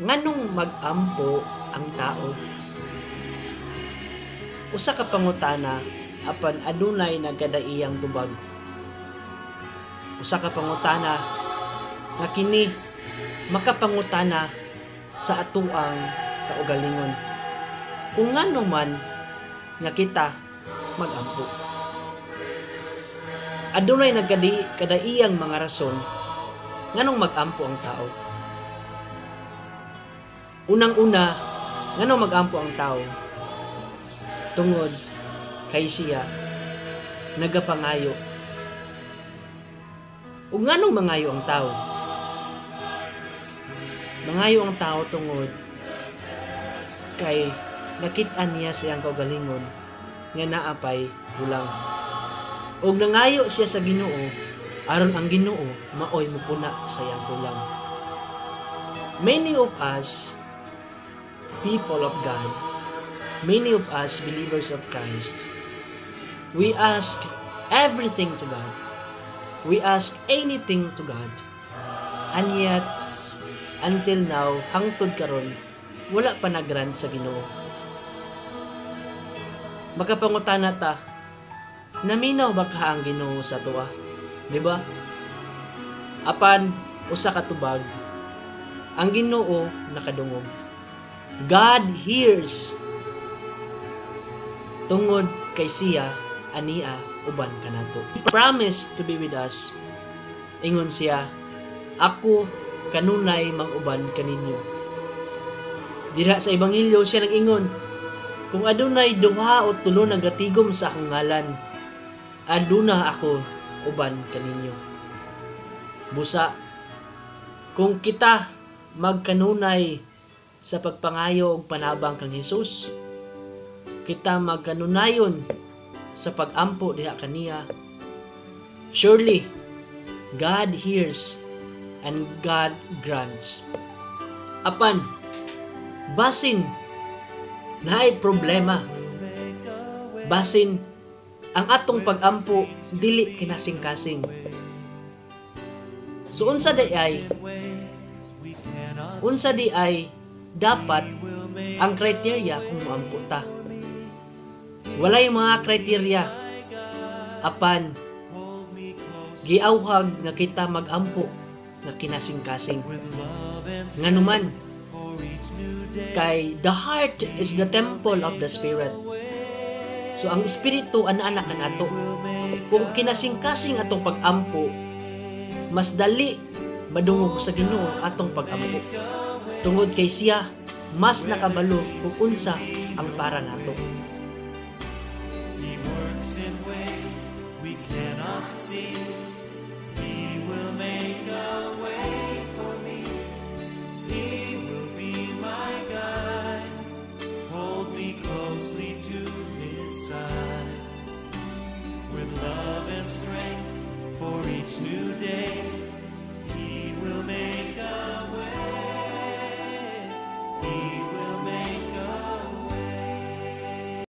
nganong magampo ang tao? Usa ka pangutana apan adunay nagkadaiyang tubag. Usa ka pangutana nga kini makapangutana sa atuang kaugalingon. Kung ngano man nga kita magampo. Adunay nagkadi kadaiyang mga rason nganong magampo ang tao unang-una nganong magampo ang tao? Tungod kay siya nagapangayo. Ug nganong mangayo ang tao? Mangayo ang tao tungod kay nakita niya siyang kaugalingon nga naapay bulang ug nangayo siya sa Ginoo aron ang Ginoo maoy mupuna sa iyang kulang many of us people of God many of us believers of Christ we ask everything to God. We ask anything to God. And yet until now hangtod karon wala pa nagrant sa Ginoo. Makapangutana ta naminaw ba ka ang Ginoo sa tuwa? Di ba? Apan usa ka tubag. Ang Ginoo nakadungog God hears. Tungod kay siya ania uban kanato promise to be with us. Ingon siya ako kanunay manguban kaninyo Dira sa ebanghelyo siya nag-ingon, kung adunay duha o tulo nagatigom sa akong ngalan, aduna ako uban kaninyo. Busa, kung kita magkanunay sa pagpangayo og panabang kang Hesus, kita magkanunayon sa pagampo diha kaniya. Surely, God hears and God grants. Apan, basin naay problema basin ang atong pagampo dili kinasing-kasing so unsa di ay unsa di ay dapat ang kriteria kung moampo ta. Walay mga kriteria apan giawhag nga kita magampo nga kinasing-kasing. Nganuman kay the heart is the temple of the spirit. So ang espiritu ana-anak na nato. Kung kinasing-kasing atong pag-ampo mas dali madungog sa Ginoo atong pag-ampo tungod kay siya mas nakabalo kung unsa ang para nato He works in ways we cannot see.